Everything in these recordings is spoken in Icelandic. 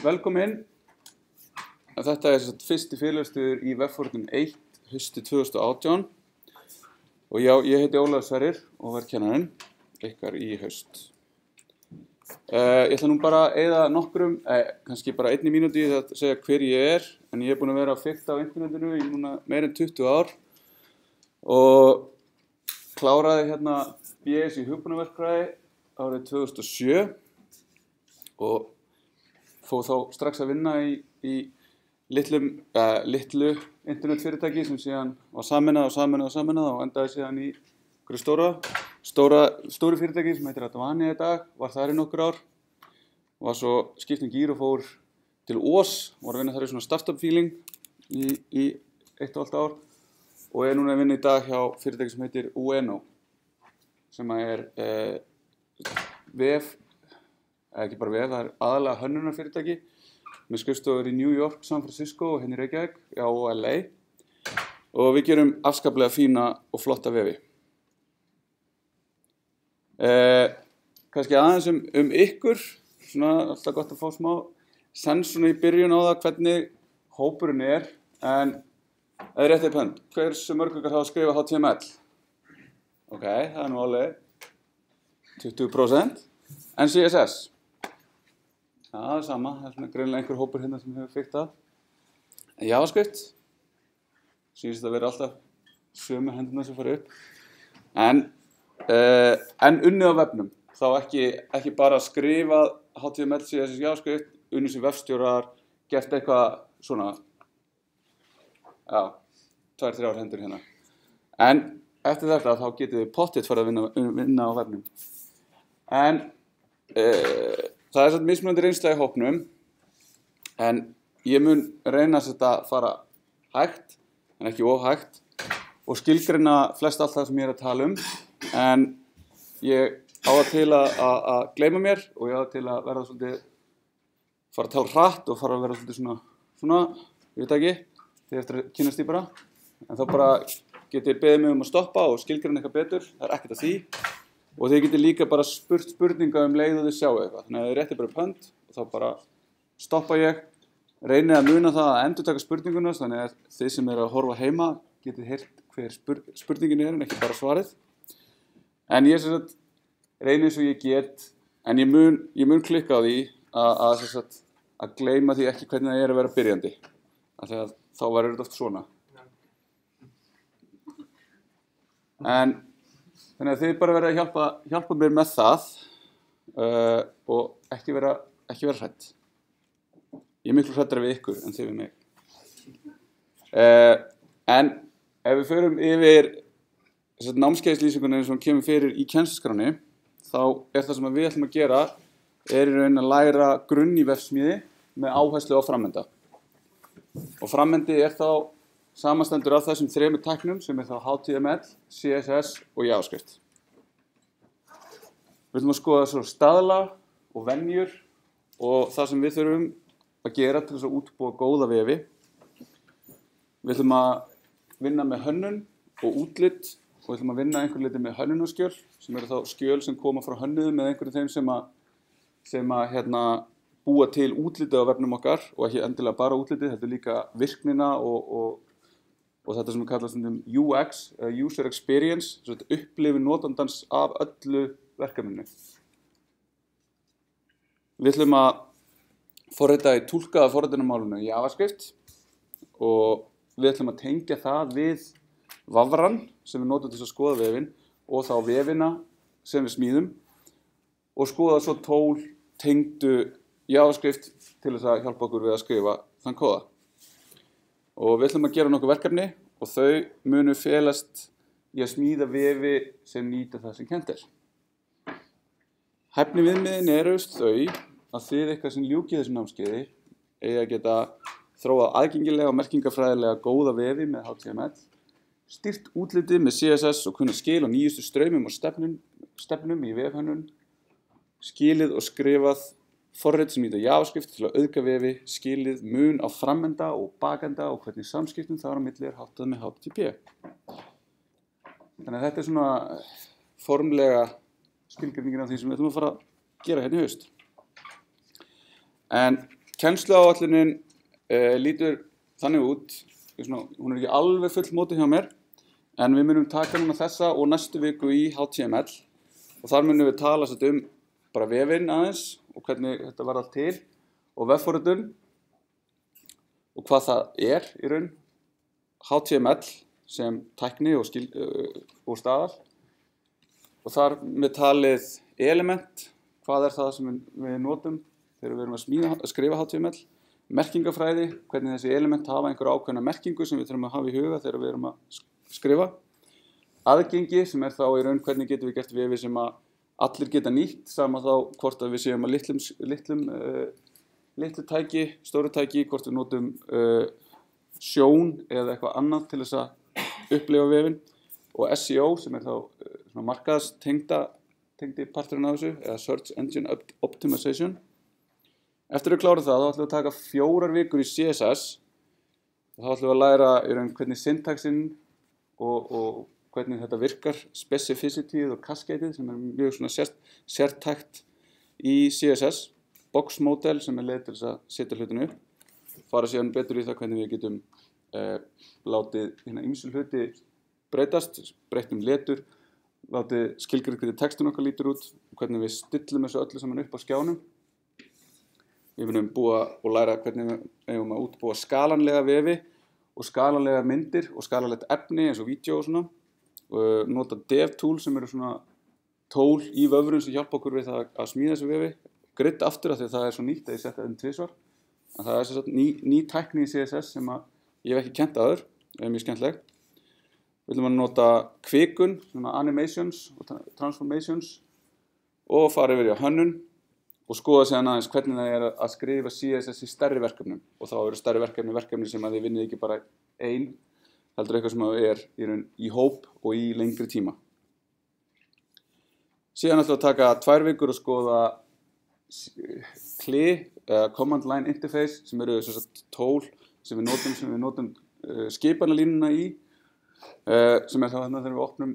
velkomin. Þetta er fyrsti fyrirlestur í veffórnum 1, hösti 2018. Og já, ég heiti Ólaf Sverrir og verð kennarinn ykkar í höst. Uh, ég ætla nú bara að eða nokkrum, eh, kannski bara einni mínúti að segja hver ég er. En ég er búinn að vera að fyrta á internetinu í núna meir en 20 ár. Og kláraði hérna BS í hugbúnaverkfræði árið 2007 og fóð þá strax að vinna í, í litlum, uh, litlu internetfyrirtæki sem síðan var saminað og saminað og saminað og endaði síðan í stóra, stóra, stóru fyrirtæki sem heitir Advani í dag, var þar í nokkur ár var svo skipt um gýr og fór til Ós, var að vinna þar í svona startup feeling í, í eitt og allt ár og er núna að vinna í dag hjá fyrirtæki sem heitir Ueno sem er eh, vef eða ekki bara vef, það er aðalega hönnunarfyrirtæki með skrifstofur í New York, San Francisco og henni Reykjavík já, og LA og við gerum afskaplega fína og flotta vefi. Eh, kannski aðeins um, um ykkur svona alltaf gott að fá smá senn svona í byrjun á það hvernig hópurinn er en það er réttið pönd hversu mörg ykkar hafa skrifað HTML ok, það er nú alveg 20% en CSS það er sama, það er svona greinlega einhver hópur hérna sem hefur fyrkt það. En JavaScript, sýnist að vera alltaf sömu hendurna sem fara upp. En, uh, en unnið á vefnum, þá ekki, ekki bara skrifa HTML, CSS, JavaScript, unnið sem vefstjórar, gert eitthvað svona, já, tvær, þrjár hendur hérna. En eftir þetta þá getið þið pottitt fara að vinna, vinna á vefnum. En, uh, Það er svolítið mismunandi reynsla í hópnum en ég mun reyna að fara hægt en ekki óhægt og skilgreina flest allt það sem ég er að tala um. En ég á að til að, að, að gleyma mér og ég á að til að verða svolítið fara að tala hratt og fara að verða svolítið svona, svona, ég veit ekki þegar eftir að kynast ég bara. En þá bara getið beðið mig um að stoppa og skilgreina eitthvað betur, það er ekkert að því og þið getur líka bara spurt spurninga um leið og þið sjáu eitthvað. Þannig að þið réttir bara pönd og þá bara stoppa ég. Reynið að muna það að endur taka spurninguna þannig að þið sem eru að horfa heima getið heyrt hver spur, spurningin er en ekki bara svarið. En ég sagt reynið svo ég get en ég mun, ég mun klikka á því að, að, að gleyma því ekki hvernig það er að vera byrjandi. Að þá verður þetta oft svona. En Þannig að þið bara verða að hjálpa, hjálpa mér með það uh, og ekki vera, ekki vera hrætt. Ég er miklu hrættar við ykkur en þið við mig. Uh, en ef við förum yfir námskeiðslýsingunni sem kemur fyrir í kjænsaskráni þá er það sem við ætlum að gera er í raunin að læra grunn í vefsmíði með áherslu á framenda. Og frammendi er þá samastendur af þessum þrejum teknum sem er þá HTML, CSS og JavaScript. Við ætlum að skoða svo staðla og vennjur og það sem við þurfum að gera til þess að útbúa góða vefi. Við ætlum að vinna með hönnun og útlitt og við ætlum að vinna einhver liti með hönnunarskjöl sem eru þá skjöl sem koma frá hönnuðu með einhverju þeim sem að, sem að hérna, búa til útlitið á vefnum okkar og ekki endilega bara útlitið, þetta er líka virknina og, og og þetta sem við kallast um UX, User Experience, upplifin notandans af öllu verkefninu. Við ætlum að forrita í tólkaða forritunumálunu JavaScript og við ætlum að tengja það við vafran sem við notum til að skoða vefin og þá vefina sem við smíðum og skoða svo tól tengdu JavaScript til þess að hjálpa okkur við að skrifa þann kóða og við ætlum að gera nokkuð verkefni og þau munu felast í að smíða vefi sem nýta það sem kent er. Hæfni viðmiðin eru þau að þið eitthvað sem ljúkið þessum námskeiði eigi að geta þróað aðgengilega og merkingafræðilega góða vefi með HTML, styrt útlitið með CSS og kunna skil á nýjustu ströymum og stefnum, stefnum í vefhönnun, skilið og skrifað forrið sem nýta jáskrift til að auðga vefi, skilið mun á framenda og bakenda og hvernig samskiptum þar á milli er háttað með HTTP. Þannig að þetta er svona formlega skilgjörningin af því sem við ætlum að fara að gera hérna í haust. En kennsluáallunin uh, lítur þannig út, svona, hún er ekki alveg full mótið hjá mér, en við munum taka núna þessa og næstu viku í HTML og þar munum við tala um bara vefinn aðeins og hvernig þetta var allt til og vefforutun og hvað það er í raun. HTML sem tækni og, skil, uh, og staðal. Og þar með talið element, hvað er það sem við, við notum þegar við erum að, smíða, að skrifa HTML, merkingafræði, hvernig þessi element hafa einhver ákveðna merkingu sem við þurfum að hafa í huga þegar við erum að skrifa, aðgengi sem er þá í raun hvernig getum við gert vefi sem að allir geta nýtt, sama þá hvort að við séum að litlum, litlum uh, litlu tæki, stóru tæki, hvort við notum uh, sjón eða eitthvað annað til þess að upplifa vefinn. Og SEO sem er þá uh, markaðstengda tengdi parturinn af þessu eða Search Engine Optimization. Eftir að klára það þá ætlum við að taka fjórar vikur í CSS og þá ætlum við að læra raun, hvernig syntaxinn og, og hvernig þetta virkar specificity og cascade sem er mjög svona sért, sértækt í CSS box model sem er leið til þess að setja hlutinu upp fara síðan betur í það hvernig við getum eh, látið hérna ymsul hluti breytast, breytum letur látið skilgjörð hvernig textun okkar lítur út hvernig við stillum þessu öllu saman upp á skjánum. Við munum búa og læra hvernig við hefum að útbúa skalanlega vefi og skalanlega myndir og skalanlegt efni eins og vídeo og svona og nota dev tool sem eru svona tól í vöfrun sem hjálpa okkur við það að smíða þessu vefi. Gritt aftur af því að það er svo nýtt að ég setja það um tvísvar en það er svo ný, ný tækni í CSS sem að ég hef ekki kent aður það er mjög skemmtileg við viljum að nota kvikun animations og transformations og fara yfir í að hönnun og skoða sér aðeins hvernig það er að skrifa CSS í stærri verkefnum. Og þá eru stærri verkefni verkefni sem að þið vinnið ekki bara einn heldur eitthvað sem er í, raun, í hóp og í lengri tíma. Síðan ætlum við að taka tvær vikur og skoða CLI, uh, Command Line Interface sem eru að tól sem við notum, sem við notum uh, skipanalínuna í uh, sem er þá þarna þegar við opnum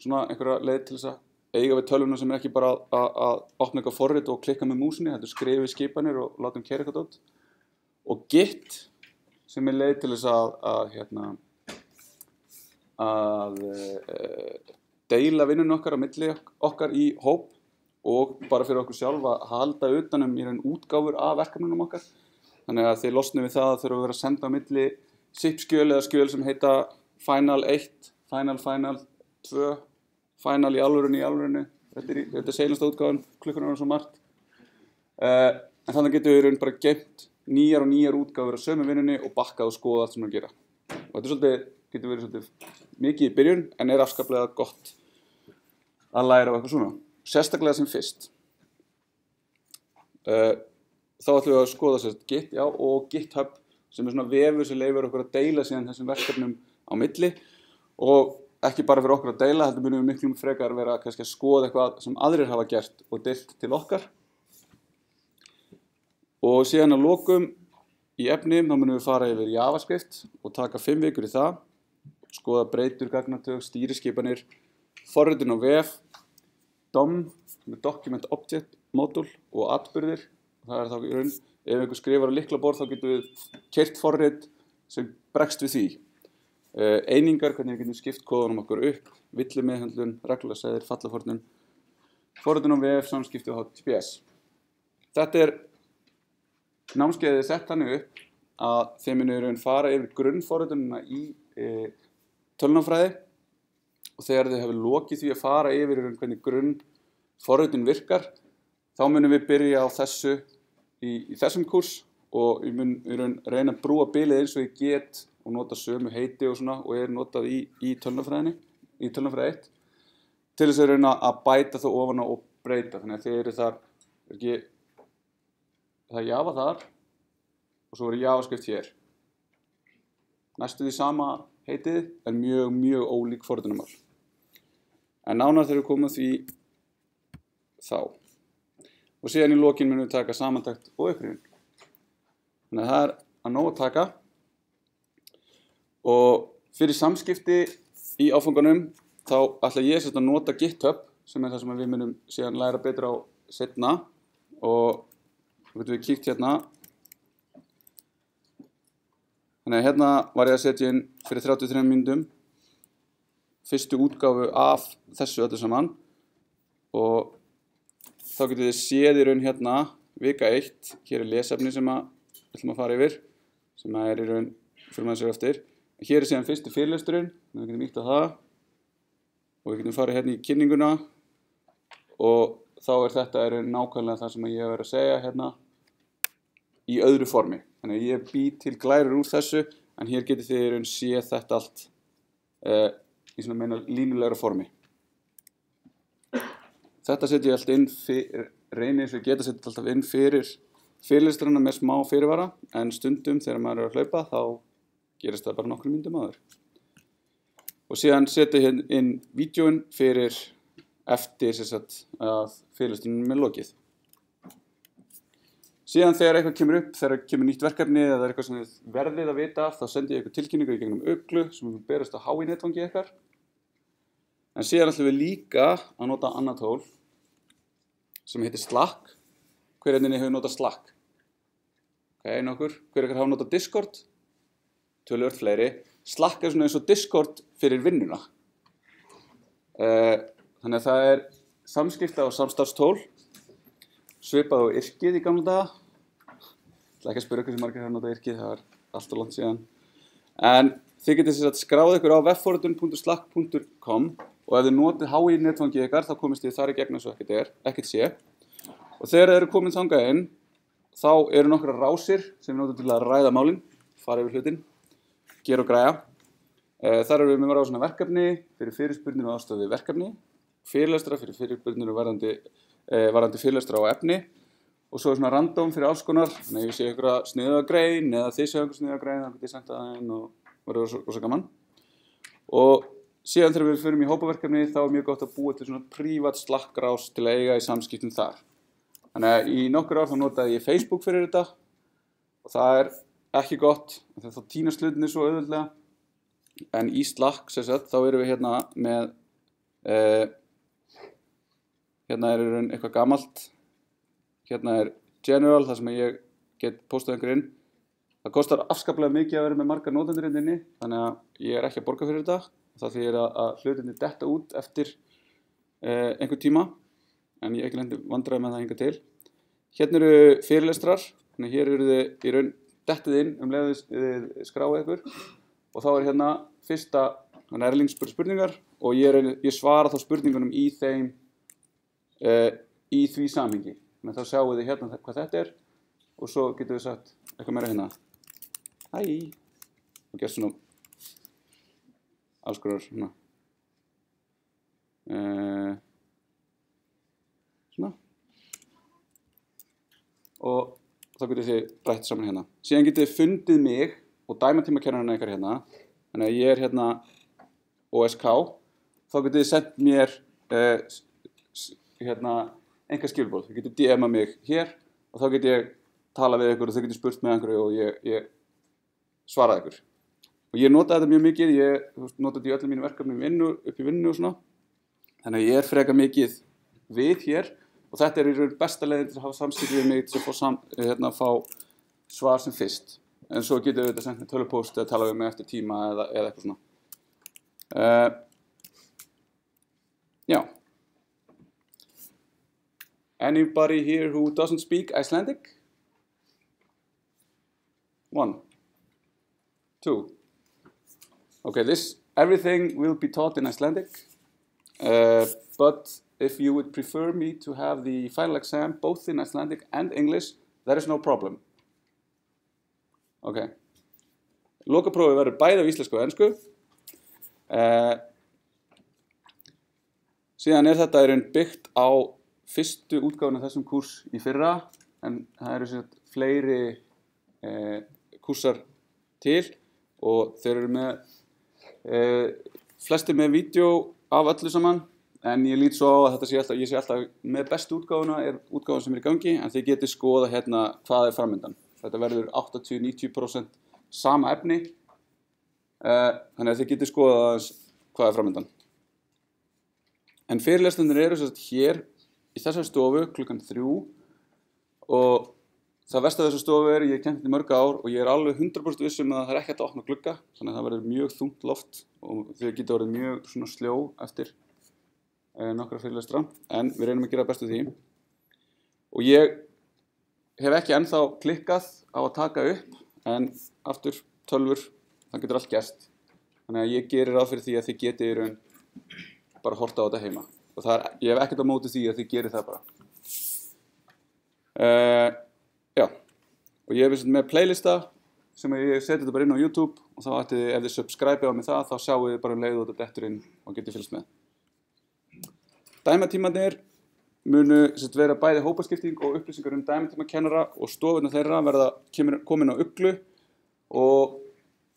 svona einhverja leið til þess að eiga við tölvuna sem er ekki bara að, að opna eitthvað forrið og klikka með músinni, þetta er skrifið skipanir og látum kera eitthvað dótt og Git sem er leið til þess að, að, hérna, að deila vinnun okkar á milli okkar í hóp og bara fyrir okkur sjálf að halda utanum í raun útgáfur af verkefnunum okkar. Þannig að þið losnum við það að þurfa að vera að senda á milli SIP skjöl eða skjöl sem heita Final 1, Final Final 2, Final í alvörunni í alvörunni. Þetta er, er seilast útgáðan, klukkunar er svo margt. Uh, en þannig getur við raun bara geimt nýjar og nýjar útgáfur á sömu vinnunni og bakkað og skoða allt sem við gera. Og þetta svolítið, getur verið svolítið mikið í byrjun en er afskaplega gott að læra á eitthvað svona. Sérstaklega sem fyrst. Uh, þá ætlum við að skoða sérst Git já, og GitHub sem er svona vefur sem leifur okkur að deila síðan þessum verkefnum á milli. Og ekki bara fyrir okkur að deila þetta munum við miklu frekar vera kannski, að skoða eitthvað sem aðrir hafa gert og deilt til okkar. Og síðan að lókum í efnim þá munum við fara yfir JavaScript og taka 5 vikur í það skoða breytur, gagnartög, stýriskipanir forröndin og vef DOM, Document Object Module og atbyrðir það er þá í raun, ef einhver skrifar á liklaborð þá getum við kert forrið sem bregst við því. Uh, einingar, hvernig við getum skipt kóðunum okkur upp villi meðhandlun, reglulega segðir, fallafornun forröðun og VF samskipti og HTTPS þetta er námskeiðið sett hannu upp að þeim er í raun fara yfir grunnforröðununa í e, tölunafræði og þegar þið hefur lokið því að fara yfir hvernig grunn forröðin virkar þá munum við byrja á þessu í, í þessum kurs og við munum reyna að brúa bilið eins og ég get og nota sömu heiti og svona og er notað í, í tölnafræðinni í tölnafræði 1 til þess að reyna að bæta það ofan og breyta. Þannig að þeir eru þar er ekki, það er jafa þar og svo er jafaskrift hér. Næstu því sama heitið er mjög mjög ólík forðunumál en nánar þegar við komum því þá. Og síðan í lókin munum við taka samantækt og upprýðin þannig að það er að nóg að taka. Og fyrir samskipti í áfanganum þá ætla ég að nota GitHub sem er það sem við munum síðan læra betra á setna og við getum við kíkt hérna Þannig að hérna var ég að setja inn fyrir 33 mínútum. Fyrstu útgáfu af þessu öllu saman. Og þá getur þið séð í raun hérna vika 1, hér er lesefni sem að við ætlum að fara yfir sem að er í raun fyrir maður sér eftir. Hér er síðan fyrstu fyrirlesturinn. Við getum ítt á það. Og við getum farið hérna í kynninguna. Og þá er þetta er nákvæmlega það sem ég hef verið að segja hérna í öðru formi þannig að ég bý til glærur úr þessu en hér getur þið raun séð þetta allt uh, í svona meina línulegra formi. Þetta setjum ég alltaf inn fyrir, reynir ég geta setjum alltaf inn fyrir fyrirlistrana með smá fyrirvara en stundum þegar maður er að hlaupa þá gerist það bara nokkur myndum aður og síðan setjum ég inn vídjóin fyrir eftir sagt, að fyrirlistrunum er lokið síðan þegar eitthvað kemur upp þegar kemur nýtt verkefni eða eitthvað sem verðið að vita þá sendir ég eitthvað tilkynningu í gegnum auglu sem er berast að há í netfangi eitthvað en síðan ætlum við líka að nota annað tól sem heitir Slack. Hver enninni hefur notað Slack? Ok, nokkur. Hver ekkert hafa notað Discord? Tölvört fleiri. Slack er svona eins og Discord fyrir vinnuna. Uh, þannig að það er samskipta og samstarfstól svipað á yrkið í gamla daga Það er ekki að spyrja ykkur sem margir hafa notað yrkið, það var alltaf langt síðan. En þið getur sér að skráða ykkur á webforutun.slack.com og ef þið notið hái netfangi ykkar þá komist þið þar í gegn eins og ekkert er, ekkert sé. Og þegar þið eru komin þangað inn, þá eru nokkra rásir sem við notum til að ræða málinn, fara yfir hlutin, gera og græja. Þar eru við með ráðsuna verkefni fyrir fyrirspurnir og aðstöði verkefni, fyrirlestra fyrir fyrirspurnir og varandi, varandi fyrirlestra á efni. Og svo er svona random fyrir alls konar þannig að ég sé ykkur sniða grein eða þið séu ykkur sniða grein þannig að ég senda það inn og verður rosa gaman. Og síðan þegar við fyrir í hópaverkefni þá er mjög gott að búa til svona prívat slakkrás til að eiga í samskiptum þar. Þannig að í nokkur ár þá notaði ég Facebook fyrir þetta og það er ekki gott þá týna slutinni svo auðvöldlega en í sagt, þá erum við hérna með eh, hérna er eitthvað gamalt. Hérna er general þar sem ég get postað einhver inn. Það kostar afskaplega mikið að vera með marga nótendur inn inni þannig að ég er ekki að borga fyrir þetta. Þá því ég er að, hlutinni detta út eftir eh, einhver tíma en ég ekki lendi vandraði með það hinga til. Hérna eru fyrirlestrar að hér eru þið í raun dettið inn um leiðið skráið ykkur. Og þá er hérna fyrsta erlingsspur spurningar og ég, er, ég svara þá spurningunum í þeim í því samhengi Þannig að þá sjáum við hérna hvað þetta er og svo getum við sagt eitthvað meira hérna. Hæ! Og gert svona alls konar svona. Uh, svona. Og þá getur þið rætt saman hérna. Síðan getur þið fundið mig og dæmatímakennarinn eitthvað hérna. Þannig að ég er hérna OSK. Þá getur þið sendt mér uh, hérna enga skilbóð, þið getur DM-a mig hér og þá getur ég tala við ykkur og þau getur spurt með einhverju og ég, ég svaraði ykkur. Og ég nota þetta mjög mikið, ég nota þetta í öllum mínu verkefnum vinnu, upp í vinnu og svona. Þannig að ég er freka mikið við hér og þetta er í raun besta leiðin til að hafa samskipið við mig til að fá, sam, hérna, fá svar sem fyrst. En svo getur við þetta sendt með tölupóst eða tala við mig eftir tíma eða, eða eitthvað svona. Uh, Já Anybody here who doesn't speak Icelandic? One. Two. Okay, this everything will be taught in Icelandic, uh, but if you would prefer me to have the final exam both in Icelandic and English, there is no problem. Ok. Lokaprófi verður bæði á íslensku og ennsku. Uh, síðan er þetta í raun byggt á fyrstu útgáðun af þessum kurs í fyrra en það eru svona fleiri eh, kursar til og þeir eru með eh, flesti með vídeo af öllu saman en ég lít svo á að þetta sé alltaf, ég sé alltaf með bestu útgáðuna er útgáðun sem er í gangi en þið getur skoða hérna hvað er framöndan þetta verður 80-90% sama efni eh, þannig að þið getur skoða hvað er framöndan en fyrirlestunir eru svo að hér í þessar stofu klukkan þrjú og það versta af þessu stofu er, ég kent þetta í mörg ár og ég er alveg 100% vissum að það er ekki hægt að opna glugga, þannig að það verður mjög þungt loft og þau geta verið mjög sljó eftir eh, nokkra fyrirlestra, en við reynum að gera bestu því. Og ég hef ekki ennþá klikkað á að taka upp, en aftur tölfur, það getur allt gerst. Þannig að ég gerir ráð fyrir því að þið geti í raun bara horta á þetta heima. Og er, ég hef ekkert á móti því að þið gerir það bara. Uh, já, og ég hef með playlista sem ég seti þetta bara inn á YouTube og þá ætti þið, ef þið subscribe á mig það, þá sjáu þið bara um leið út af detturinn og getið fylgst með. Dæmatímanir munu sett, vera bæði hópaskipting og upplýsingar um dæmatímakennara og stofuna þeirra verða komin á uglu og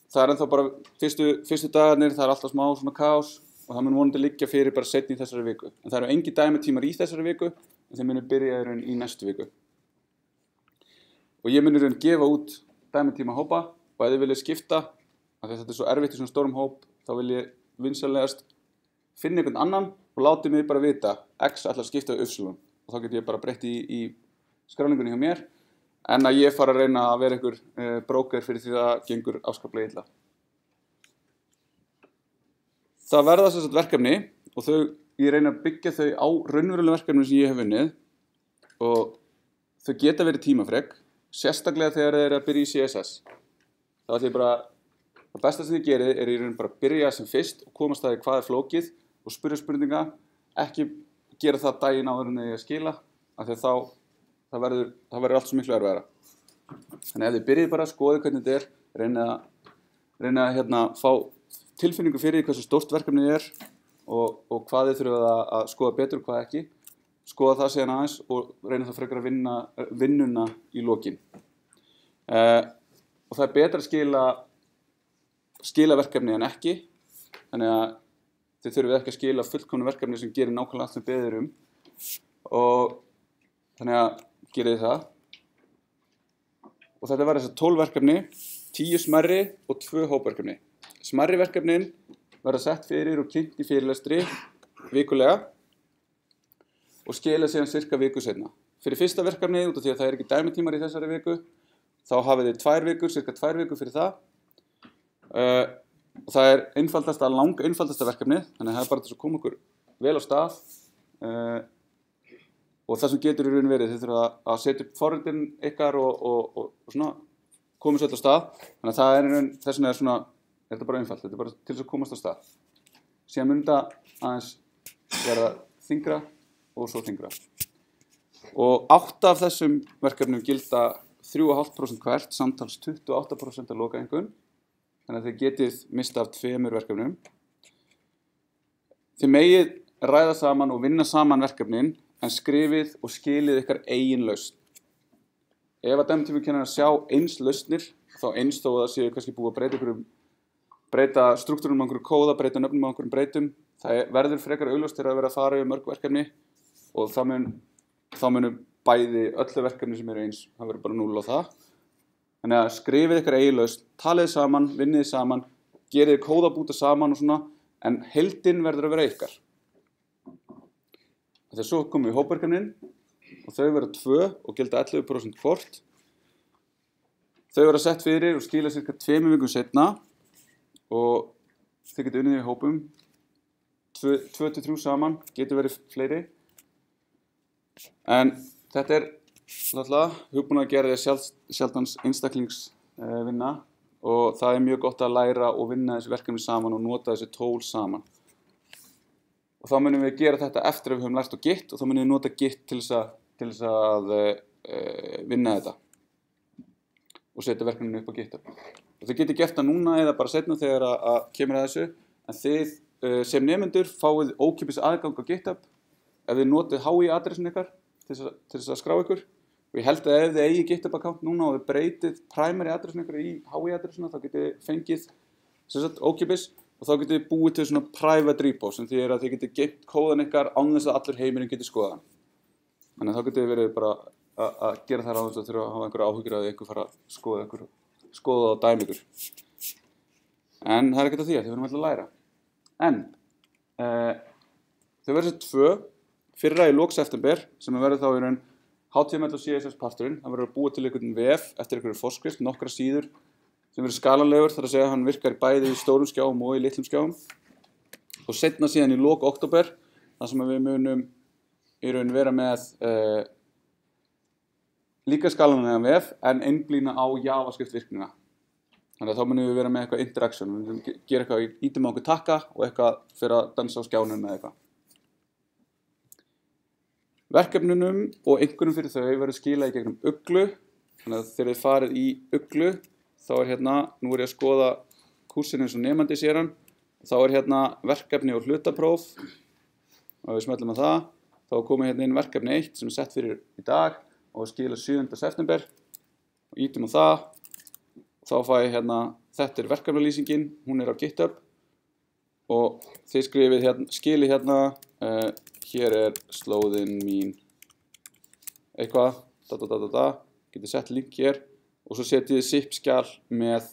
það er ennþá bara fyrstu, fyrstu dagarnir, það er alltaf smá svona kás og það mun vonandi liggja fyrir bara setni í þessari viku. En það eru engi dæmatímar í þessari viku en þeir munu byrja í næstu viku. Og ég munir hérna gefa út dæmitíma hópa og ef þið viljið skipta af því þetta er svo erfitt í svona stórum hóp þá vil ég vinsalegast finna einhvern annan og láti mig bara vita x ætla að skipta uppslugum og þá get ég bara breytti í, í skráningunni hjá mér en að ég fara að reyna að vera einhver e, bróker fyrir því að það gengur áskaplega illa Það verða þess að verkefni og þau, ég reyna að byggja þau á raunverulega verkefni sem ég hef vunnið og þau geta verið tímafreg sérstaklega þegar þeir eru að byrja í CSS þá ætlum ég bara það besta sem þið gerir er í raun bara að byrja sem fyrst og komast það í hvað er flókið og spyrja spurninga ekki gera það daginn áður en þið skila af því að þá það verður, það verður allt svo miklu erfæra þannig að þið byrjið bara að skoða hvernig þetta er reyna að, reyna að hérna, fá tilfinningu fyrir hversu stórt verkefnið er og, og hvað þið þurfum að, að skoða betur og hvað ekki skoða það síðan aðeins og reyna það frekar að vinna vinnuna í lokin. Uh, og það er betra að skila skila verkefni en ekki þannig að þið þurfum ekki að skila fullkomnu verkefni sem gerir nákvæmlega allt sem beður um. Og þannig að gerir þið það. Og þetta var þess að tólverkefni tíu smerri og tvö hópverkefni smerri verkefnin verða sett fyrir og kynnt í fyrirlestri vikulega og skila síðan cirka viku setna. Fyrir fyrsta verkefni, út af því að það er ekki dæmitímar í þessari viku, þá hafið þið tvær vikur, cirka tvær vikur fyrir það. Uh, og það er einfaldasta, langa einfaldasta verkefni, þannig að það er bara þess að koma okkur vel á stað. Uh, og það sem getur í raun verið, þið þurfa að setja upp forröndin ykkar og, og, og, og svona komið svo alltaf stað. Þannig að það er í raun, þess vegna er svona, er þetta bara einfald, þetta er bara til þess að komast á stað. Síðan mynda aðeins verða þingra og svo þingra. Og átta af þessum verkefnum gilda 3,5% hvert, samtals 28% af lokaengun, þannig að þið getið mista af tveimur verkefnum. Þið megið ræða saman og vinna saman verkefnin, en skrifið og skilið ykkar eigin lausn. Ef að dæmtífum kennar að sjá eins lausnir, þá eins þó að það séu kannski búið að breyta, ykkurum, breyta struktúrum á einhverju kóða, breyta nöfnum á einhverjum breytum, það verður frekar auglust til að vera að fara yfir mörg verkefni og þá mun munum bæði öllu verkefni sem eru eins það verður bara 0 á það. Þannig að skrifið ykkur eiginlaust talið saman, vinnið saman gerið kóðabúta saman og svona en heldinn verður að vera ykkar. Þegar svo komum við hópverkefnin og þau verður tvö og gilda 11% hvort þau verður sett fyrir og skila cirka 2 vikum setna og þau getur unnið í hópum 2-3 saman, getur verið fleiri En þetta er alltaf hugbúin að gera því sjálf, sjálfdans einstaklingsvinna uh, og það er mjög gott að læra og vinna þessi verkefni saman og nota þessi tól saman. Og þá munum við gera þetta eftir að við höfum lært á Git og þá munum við nota Git til þess að, til þess að uh, vinna þetta og setja verkefninu upp á GitHub. Og þið getur gert það núna eða bara setna þegar að, að kemur að þessu. En þið uh, sem nefnendur fáið ókipis aðgang á GitHub ef þið notið HI adressin ykkar til þess að skrá ykkur. Og ég held að ef þið eigi GitHub account núna og þið breytið primary adressin ykkar í HI adressina þá getið fengið sagt, ókipis og þá getið búið til svona private repo sem því að þið getið geimt kóðan ykkar án þess að allur heimurinn getið skoða þannig að þá getið verið bara að gera það þess að þurfa að hafa einhverja áhugir að ykkur fara að skoða ykkur skoða það á dæm ykkur en það er ekkert að því að þið verðum alltaf að læra. En uh, þau verður þessi tvö fyrra í lóks eftirber sem er verið þá í raun HTML og CSS parturinn, hann verður að búa til einhvern vef eftir einhverju forskrift, nokkra síður sem verður skalanlegur, þar að segja að hann virkar bæði í stórum skjáum og í litlum skjáum. Og setna síðan í lók oktober, þar sem við munum í raun vera með uh, líka skalanlega vef en einblýna á JavaScript virknina. Þannig að þá munum við vera með eitthvað interaction, við munum gera eitthvað í ítum á okkur takka og eitthvað fyrir að dansa á skjánum eða eitthvað. Verkefnunum og einhvernum fyrir þau verður skila í gegnum uglu, þannig að þegar þið farið í uglu þá er hérna, nú er ég að skoða kursin eins og nefandi sér hann, þá er hérna verkefni og hlutapróf. Og við smellum að það, þá komið hérna inn verkefni 1 sem er sett fyrir í dag og skila 7. september. Og ítum á það, þá fæ ég hérna, þetta er verkefnalýsingin, hún er á GitHub. Og þið skrifið hérna, skili hérna, uh, hér er slóðin mín. Eitthvað, da da da da da, getið sett link hér. Og svo setjið zip skjál með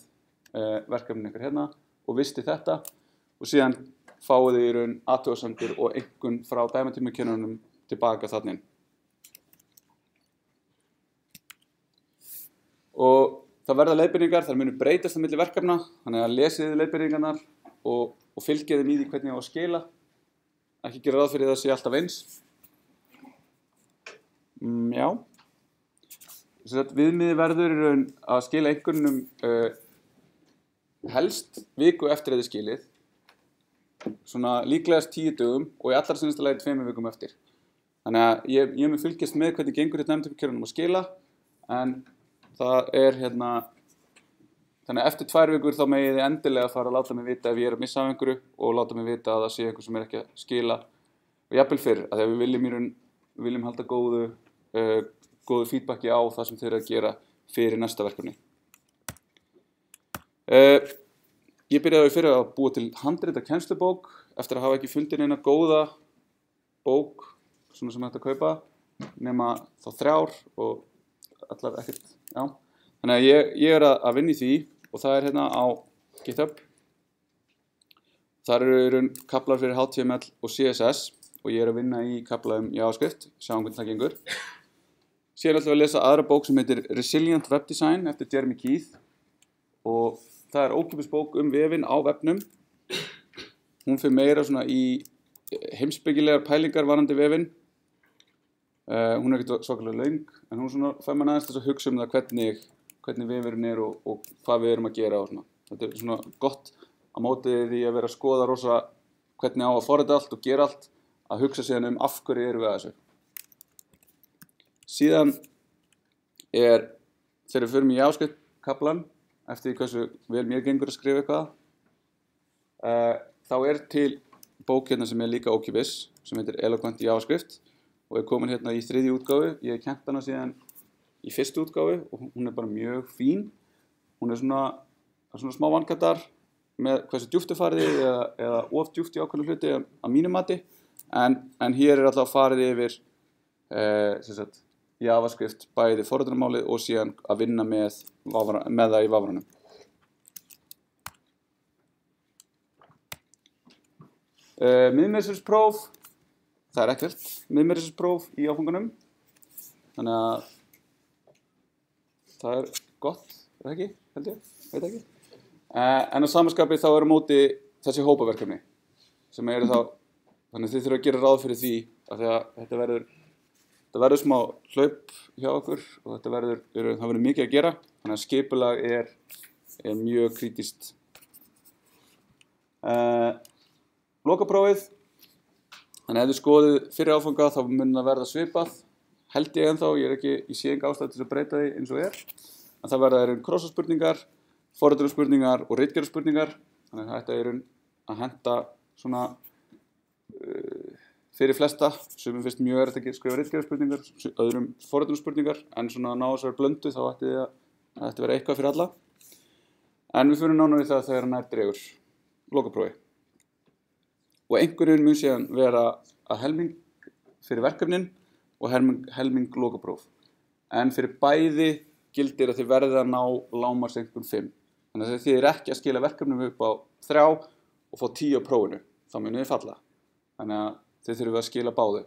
uh, verkefnin ykkur hérna. Og visti þetta. Og síðan fáið þið í raun aðtöðasendur og einhvern frá dæmatímakennunum tilbaka þannig. Og það verða leiðbyrningar, þar munir breytast á milli verkefna, þannig að lesiði leiðbyrningarnar og, og í því hvernig það á að skila. Ekki gera ráð fyrir það að sé alltaf eins. Mm, já. Viðmiði verður í raun að skila einhvernum uh, helst viku eftir að þið skilið. Svona líklegast tíu dögum og í allar sinnsta lagi tveimur vikum eftir. Þannig að ég, ég mun fylgjast með hvernig gengur þetta nefndum kjörunum að skila en það er hérna Þannig að eftir tvær vikur þá megið þið endilega fara að láta mig vita ef ég er að missa af einhverju og láta mig vita að það sé einhver sem er ekki að skila og jafnvel fyrr að þegar við viljum, raun, viljum halda góðu, uh, góðu feedbacki á það sem þeir eru að gera fyrir næsta verkefni. Uh, ég byrjaði fyrir að búa til handrita kennslubók eftir að hafa ekki fundin eina góða bók svona sem að kaupa nema þá þrjár og allar ekkert, já. Þannig að ég, ég er að, í því og það er hérna á GitHub. Þar eru kaplar fyrir HTML og CSS og ég er að vinna í kapla um JavaScript. Sjáum hvernig það gengur. Síðan ætlum við að lesa aðra bók sem heitir Resilient Web Design eftir Jeremy Keith. Og það er ókipis bók um vefin á webnum hún fyrir meira svona í heimsbyggilegar pælingar varandi vefin uh, hún er ekkert svakalega laung en hún svona fær mann aðeins þess að hugsa um það hvernig hvernig vefurinn er og, og hvað við erum að gera og svona. Þetta er svona gott að mótið því að vera að skoða rosa hvernig á að forða allt og gera allt að hugsa síðan um af hverju eru við að þessu. Síðan er þegar við förum í áskiptkablan eftir því hversu vel mér gengur að skrifa eitthvað uh, þá er til bók hérna sem er líka ókipis sem heitir Eloquent JavaScript og er komin hérna í þriði útgáfi. Ég hef kent hana síðan í fyrstu útgáfi og hún er bara mjög fín. Hún er svona, svona smá vangatar með hversu djúftu fariði eða, eða of djúft í ákveðinu hluti að mínu mati. En, en hér er alltaf fariði yfir sagt, JavaScript bæði forðunarmálið og síðan að vinna með, með það í vafranum. Eh, miðmessurspróf það er ekkert. Miðmessurspróf í áfangunum þannig að það er gott, er það ekki, held ég, veit ekki. Uh, en á samanskapi þá eru móti þessi hópaverkefni sem eru þá, þannig þið þurfum að gera ráð fyrir því að, því að þetta verður, þetta verður smá hlaup hjá okkur og þetta verður, það verður mikið að gera, þannig að skipulag er, er mjög krítist. Uh, lokaprófið, þannig að ef þið skoðið fyrir áfanga þá mun það verða svipað. Held ég ennþá, ég ekki, ég sé enga ástæð til að breyta því eins og er. En það verða erinn krossaspurningar forrætturspurningar og reitgerðarspurningar þannig að þetta er erinn að henda svona uh, fyrir flesta. Sem finnst mjög erriðt að skrifa reitgerðarspurningar öðrum forrætturspurningar en svona ná þess að vera blöndu þá ætti það að þetta vera eitthvað fyrir alla. En við fyrir nána við það þegar hann er dregur lokaprófi og einhverjum mun síðan vera að helming fyrir verkefnin og helming, helming lokapróf. En fyrir bæði gildir að þið verða að ná lámars einhvern 5. Þannig að þið er ekki að skila verkefnum upp á 3 og fá 10 á prófinu. Þá munir þið falla. Þannig að þið þurfum að skila báðu.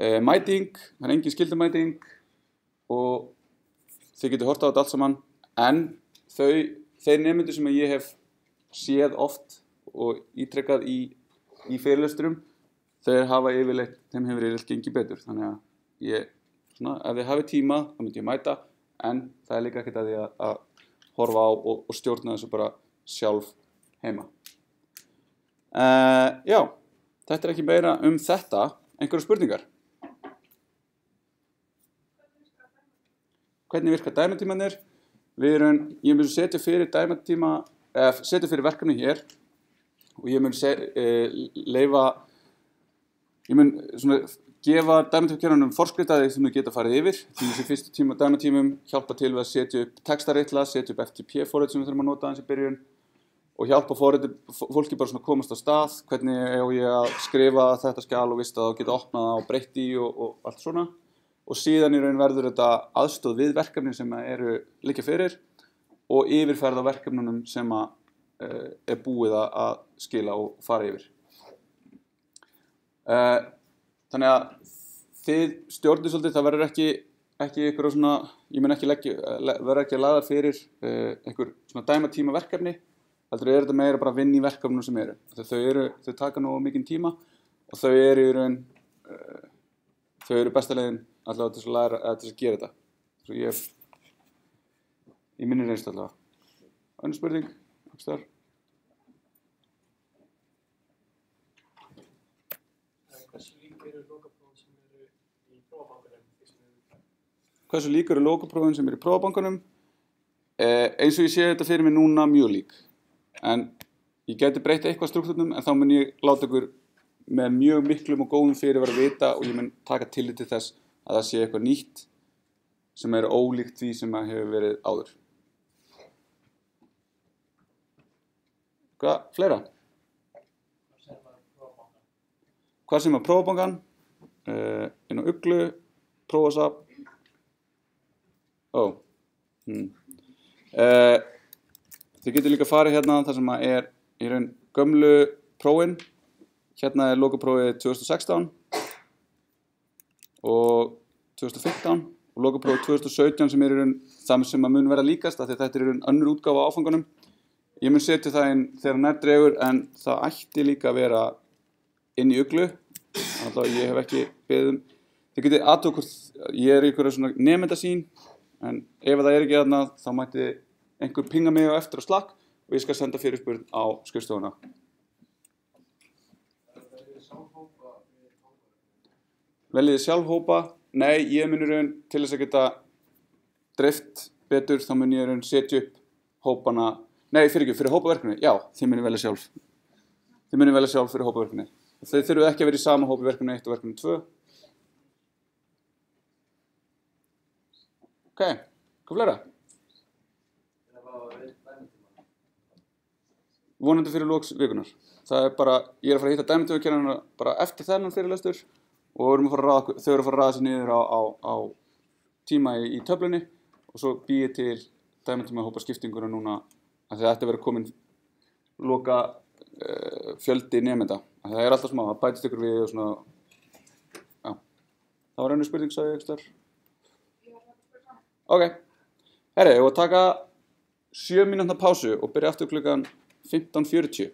uh, mæting, það er engin skildumæting og þið getur horta á þetta allt saman en þau, þeir nefndu sem ég hef séð oft og ítrekkað í, í fyrirlesturum þeir hafa yfirleitt, þeim hefur yfirleitt gengið betur. Þannig að ég, svona, ef þið hafið tíma þá myndi ég mæta en það er líka ekkert að því að, að horfa á og, og stjórna þessu bara sjálf heima. Uh, Já, þetta er ekki meira um þetta. Einhverju spurningar? Hvernig virka dæmatímanir? Við erum, ég mun setja fyrir dæmatíma setja fyrir verkefni hér og ég mun se, e, leifa ég mun svona gefa dæmatímakernunum forskritaði sem þau geta farið yfir. Því þessi fyrstu tíma dæmatímum hjálpa til að setja upp textaritla, setja upp FTP-fórið sem við þurfum að nota aðeins í byrjun og hjálpa fórið, fólki bara svona komast á stað. Hvernig er ég að skrifa þetta skjál og vista það og geta opnað það og breytti og, og allt svona. Og síðan í raun verður þetta aðstóð við verkefnin sem eru líka fyrir og yfirferð á verkefnunum sem að, uh, er búið að skila og fara yfir. Uh, þannig að þið stjórnir svolítið, það verður ekki, ekki ykkur svona, ég mun ekki leggja, verður ekki að laða fyrir uh, ykkur svona dæmatíma verkefni, heldur er þetta meira bara að vinna í verkefnunum sem eru. Þau, eru, þau taka nú mikinn tíma og þau eru í raun, þau eru bestalegin allavega til að, læra, til að gera þetta. Svo ég í minni reynst allavega. Önnur spurning, Akstar? Hversu líka eru lokaprófum sem eru í prófabankunum? Eh, eins og ég sé þetta fyrir mig núna mjög lík. En ég geti breytt eitthvað struktúrnum en þá mun ég láta ykkur með mjög miklum og góðum fyrir að vita og ég mun taka tillit til þess að það sé eitthvað nýtt sem er ólíkt því sem að hefur verið áður. Hvað? Fleira? Hvað sem að prófabankan? Uh, inn á uglu, prófasap. Ó. Hmm. Uh, þið getur líka farið hérna þar sem að er í raun gömlu prófin. Hérna er lokaprófið 2016 og 2015 og lokaprófið 2017 sem er í raun það sem að mun vera líkast af því að þetta er í raun önnur útgáfa áfangunum. Ég mun setja það inn þegar nær dregur en það ætti líka að vera inn í uglu. Þannig að ég hef ekki beðum. Þið getið aðtók hvort ég er svona nefndasín en ef það er ekki aðna þá mæti einhver pinga mig á eftir á slakk og ég skal senda fyrirspurn á skrifstofuna. Veljiði sjálf hópa? Nei, ég mun í raun til þess að geta drift betur þá mun ég í raun setja upp hópana Nei, fyrir ekki, fyrir hópaverkefni, já, þið munir velja sjálf. Þið munir velja sjálf fyrir hópaverkefni. Þið þurfuð ekki að vera í sama hópi verkefni 1 og verkefni 2. Ok, hvað fleira? Vonandi fyrir lóks vikunar. Það er bara, ég er að fara að hitta dæmitöfukennarna bara eftir þennan fyrirlestur og að raða, þau eru að fara að raða sér niður á, á, á tíma í, í töflunni og svo býið til dæmitöfum hópa skiptinguna núna að að vera komin loka uh, fjöldi nefnda það er alltaf smá, það bætist ykkur við og svona já, það var einu spurning sagði ég ekstar ok, herri, ég var að taka 7 mínútna pásu og byrja aftur klukkan 15.40